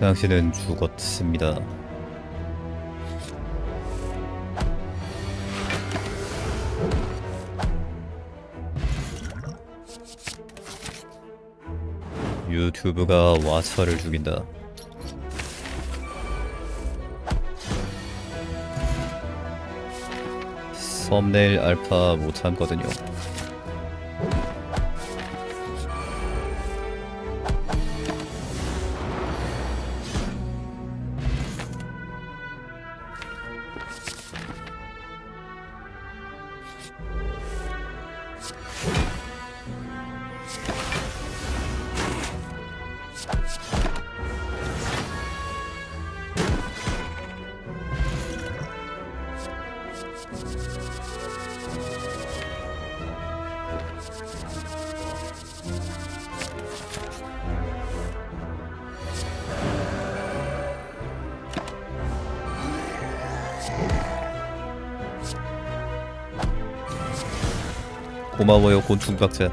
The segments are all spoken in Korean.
당신은 죽었습니다. 유튜브가 와처를 죽인다. 썸네일 알파 못 참거든요. 고마워요 곤충 박자.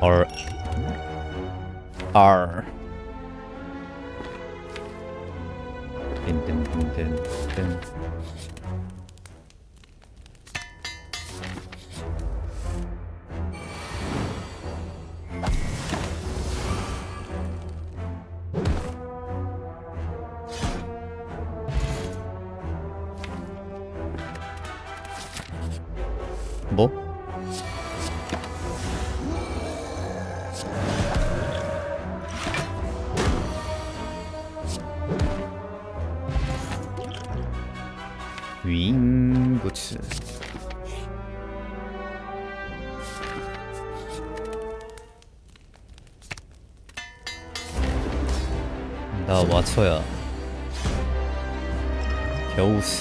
Or... R.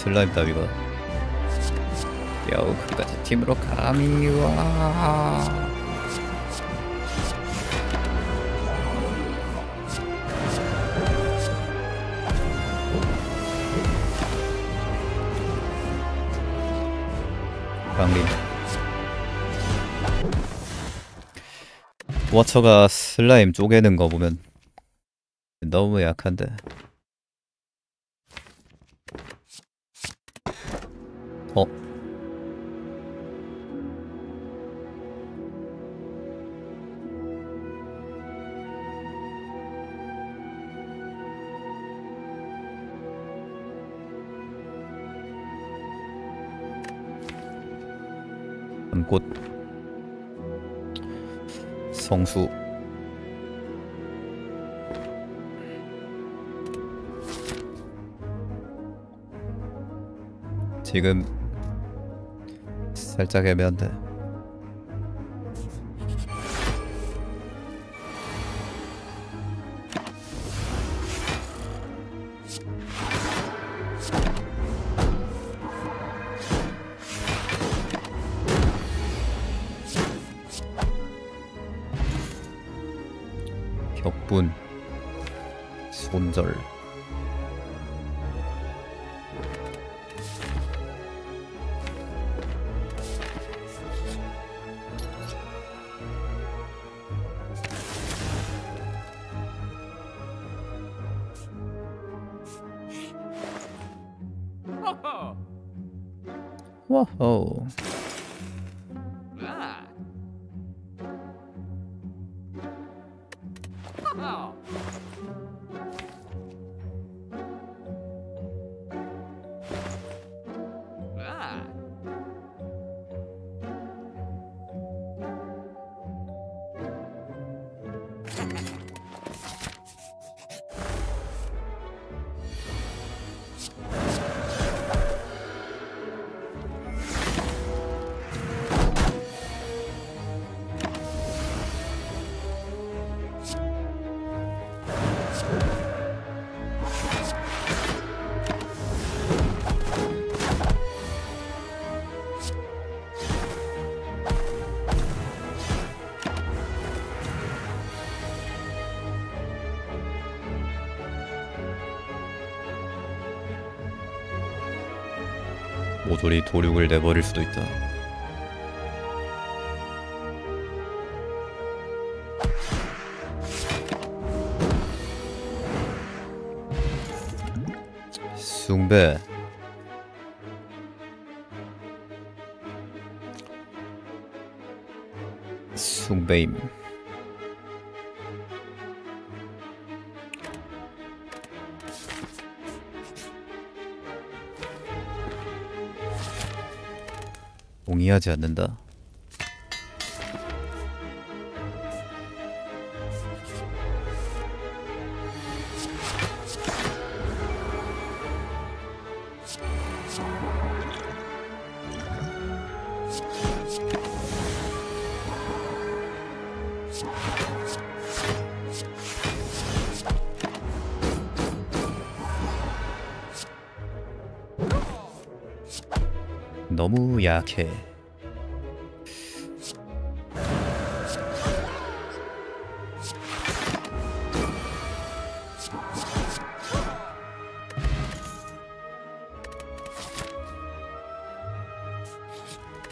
겨우 슬라임 따위가 겨우 그까지 팀으로 감히 와. 강림 워처가 슬라임 쪼개는 거 보면 너무 약한데 어? 꽃 성수 지금 살짝 애매한데 모조리 도륙을 내버릴 수도 있다. 숭배 숭배임 동의하지 않는다. 너무 약해.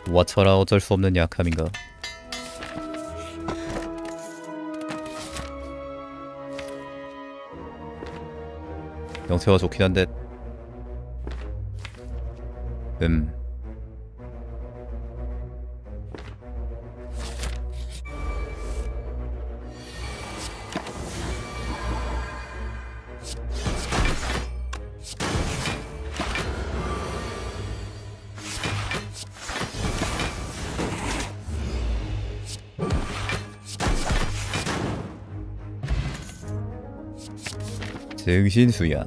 와쳐라 어쩔 수 없는 약함인가? 명태가 좋긴 한데 음 정신수양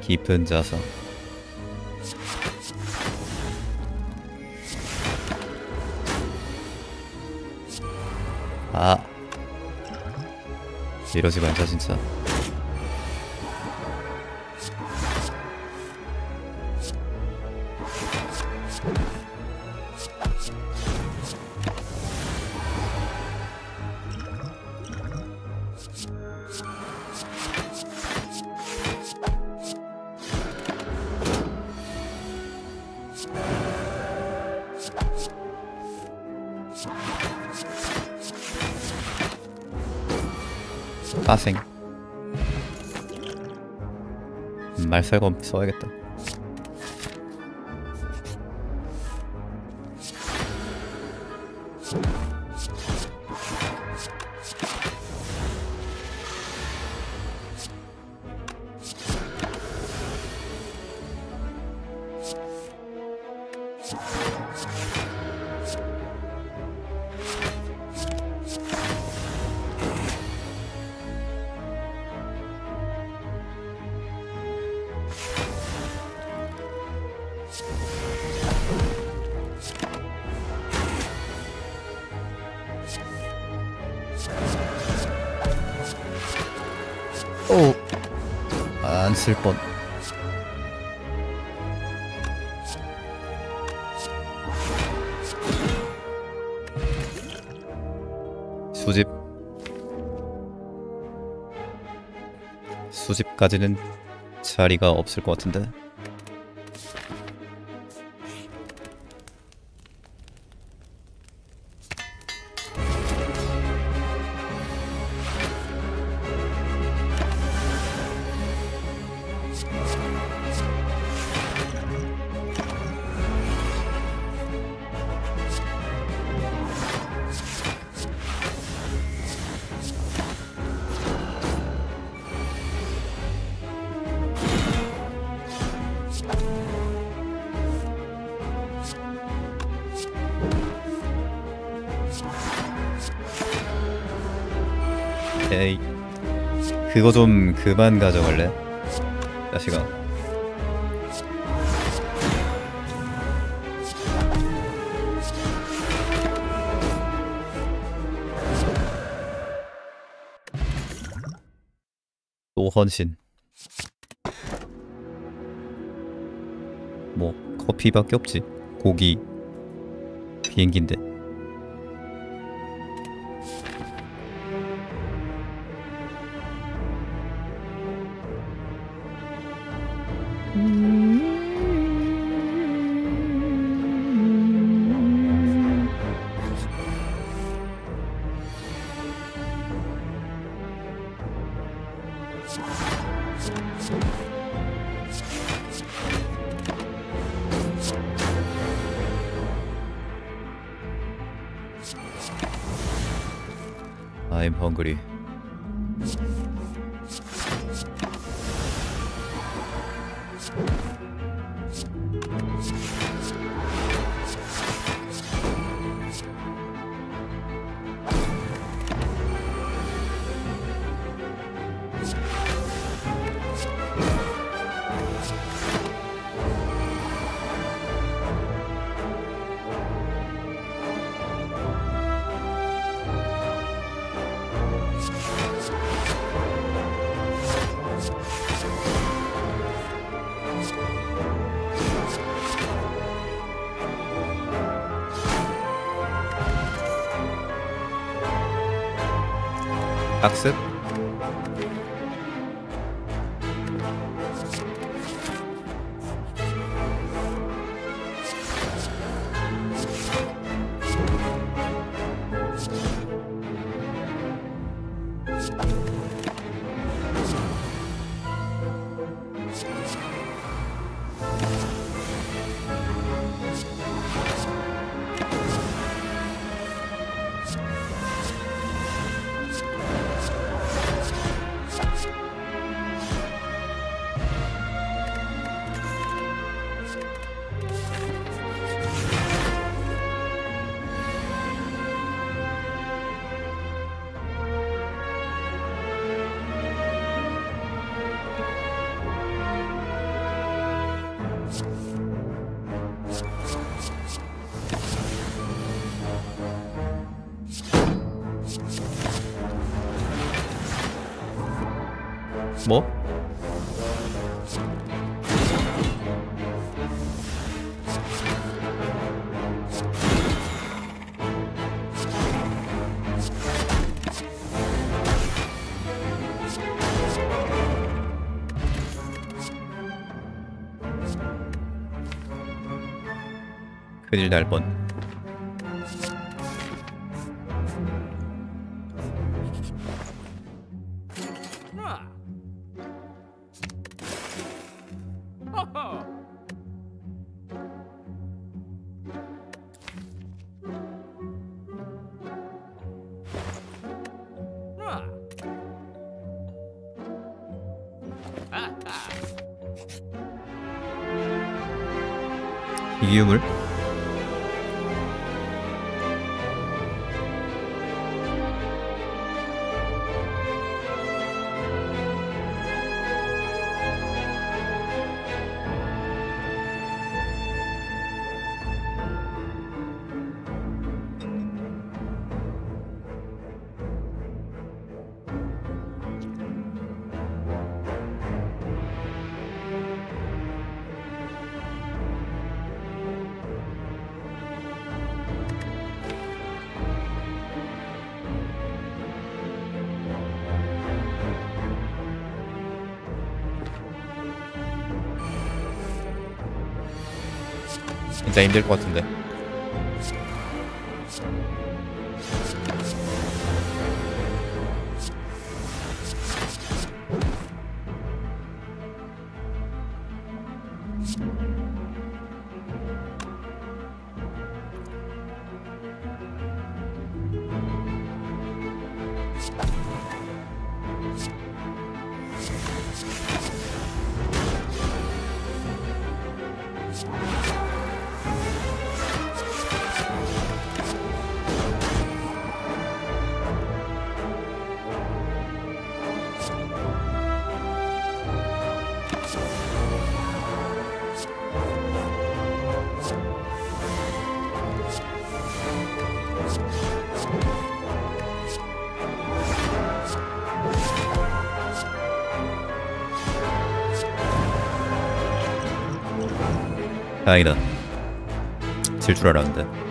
깊은 자성 아. 이러지가 않다 진짜 음, 말살검 써야겠다 안쓸 뻔. 수집. 수집까지는 자리가 없을 것 같은데. 그거 좀 그만 가져갈래? 자식아. 또 헌신. 뭐 커피밖에 없지. 고기 비행기인데. I'm hungry. 학 뭐? 큰일 날 뻔. 이유물? 진짜 힘들 것 같은데. 다행이다. 질줄 알았는데.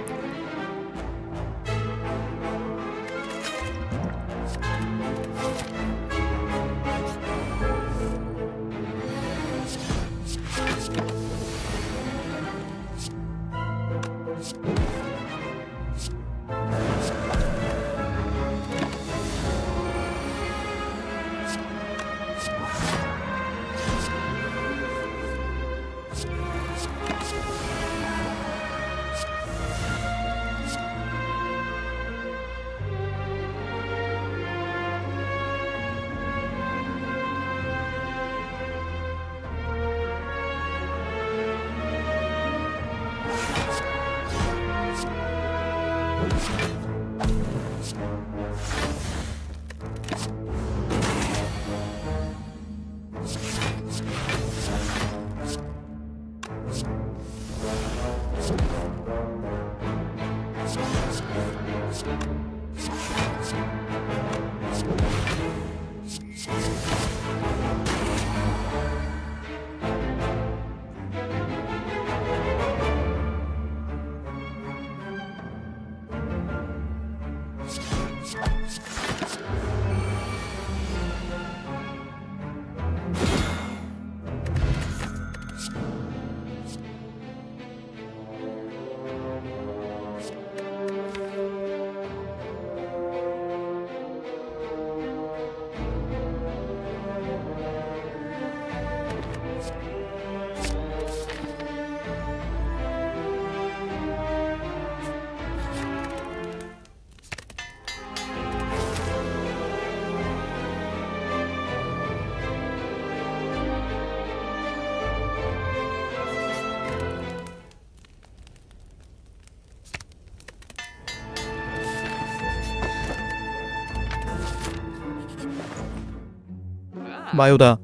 마요다.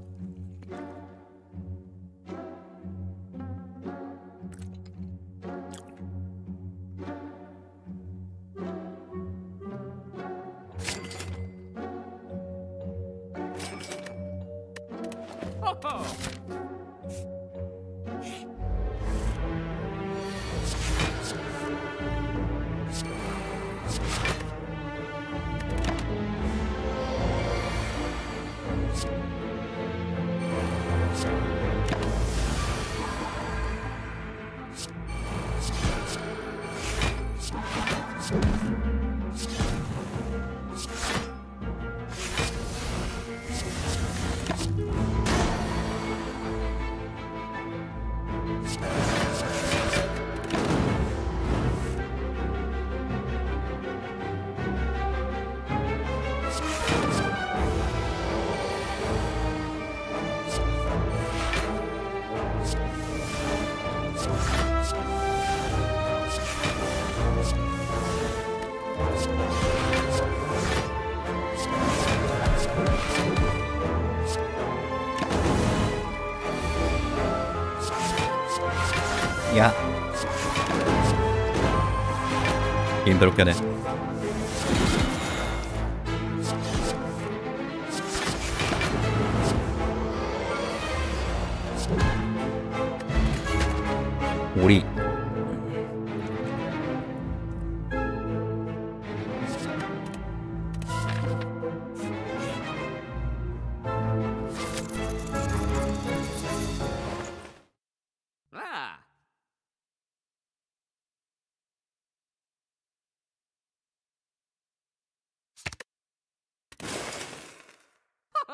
힘들게 하네.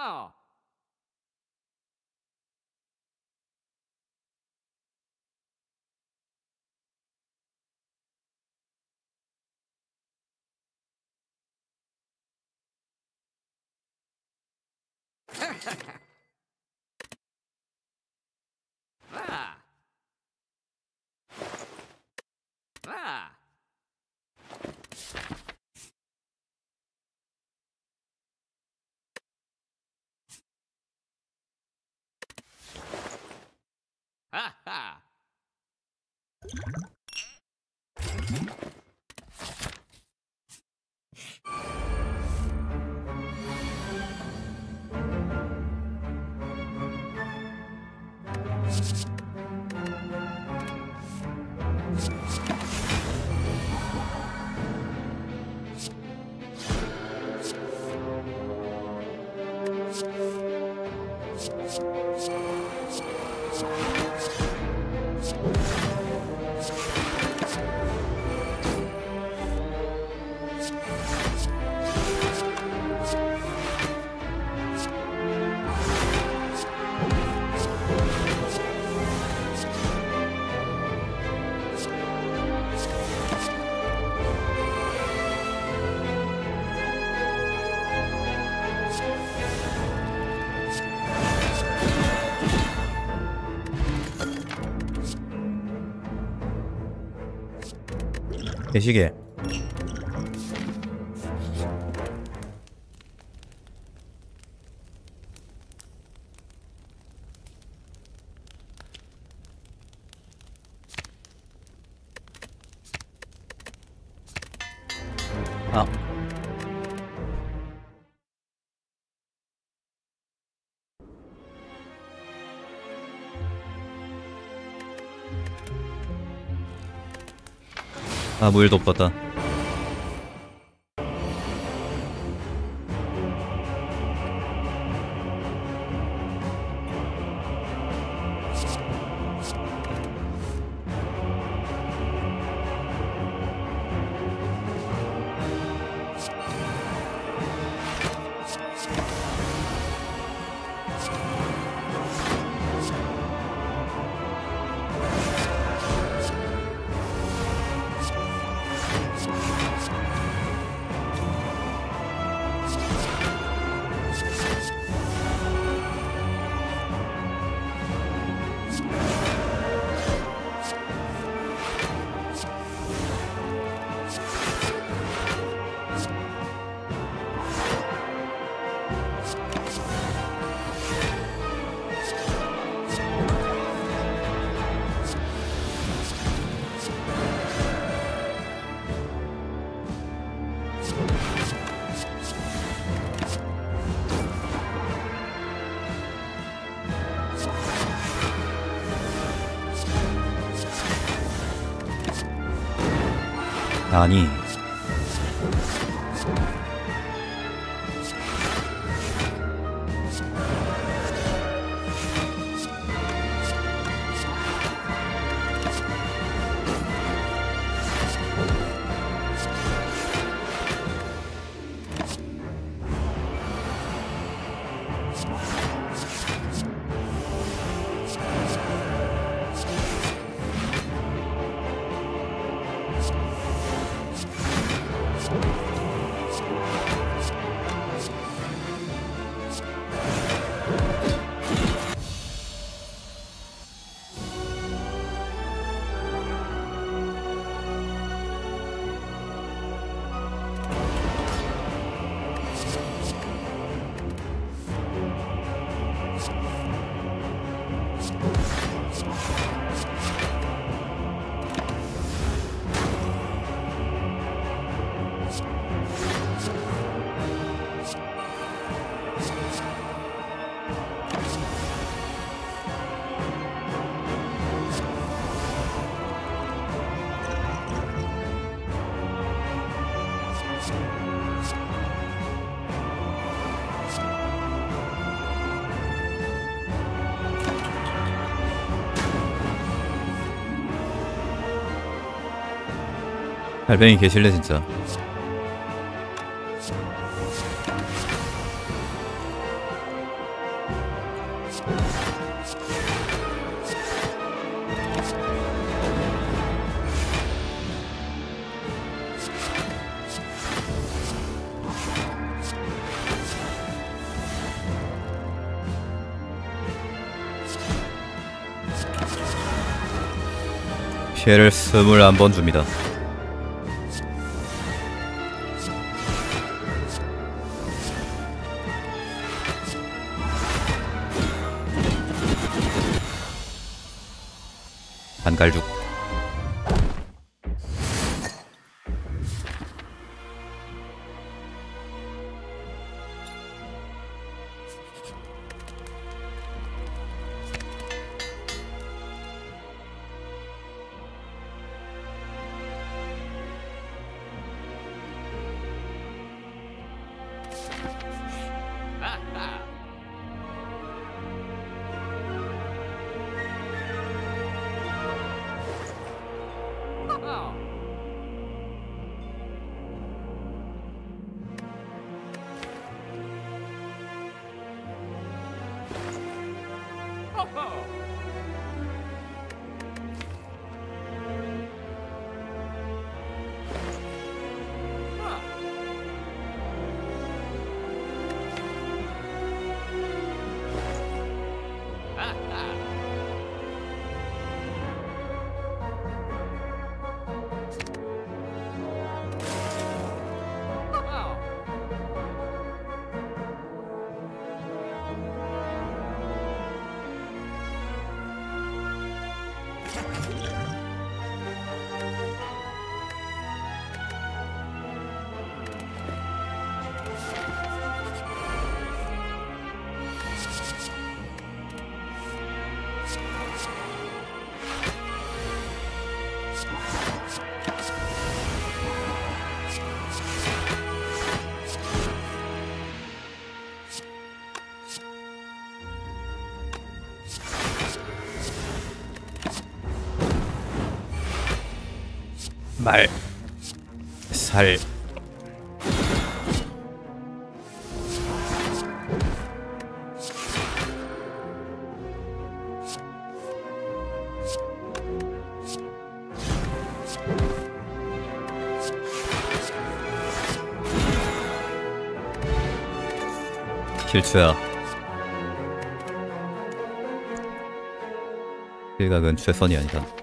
Wow. ha ha ha きた! 개시계 아 아무 일도 없었다 아니 달팽이 계실래 진짜? 피해를 스물한 번 줍니다 갈죽 말, 살, 실수야. 일각은 최선이 아니다.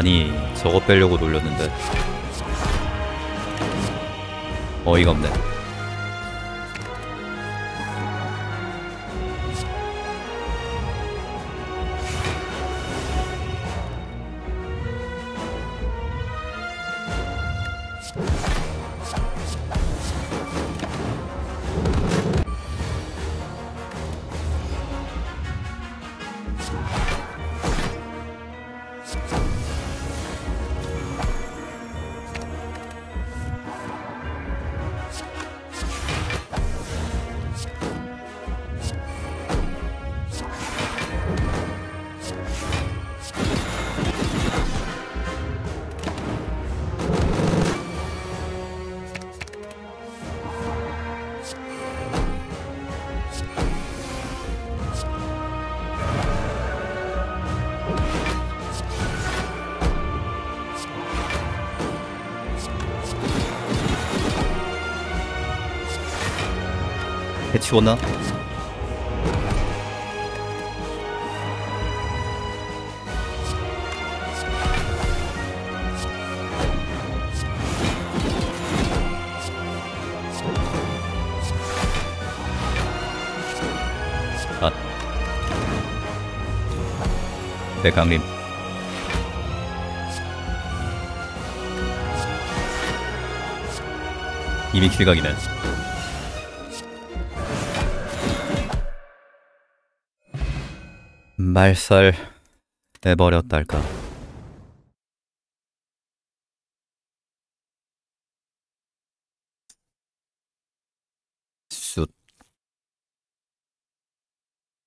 아니, 저거 빼려고 돌렸는데. 어이가 없네. 해치웠나? 아. 네, 강림. 이미 길각이네. 말살 해버렸달까. 숫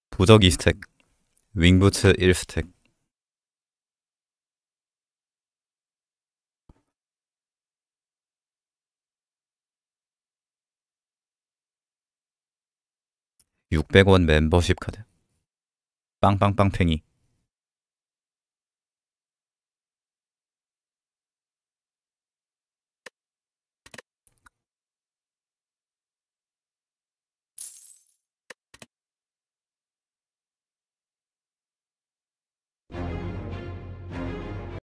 부적 2스택 윙부츠 1스택. (600원) 멤버십 카드 빵빵빵팽이